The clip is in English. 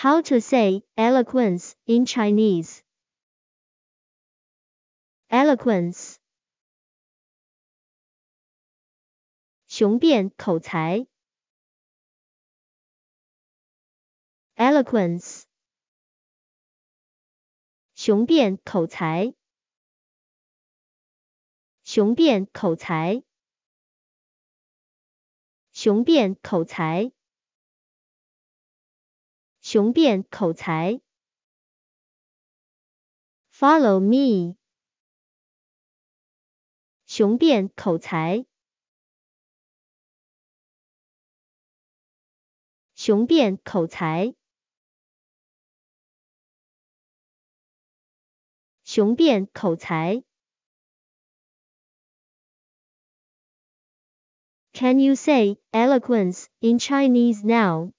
How to say eloquence in Chinese? Eloquence. 雄辩口才。Eloquence. 雄辩口才。雄辩口才。雄辩口才。 雄辩口才。Follow me。雄辩口才。雄辩口才。雄辩口才。Can you say eloquence in Chinese now?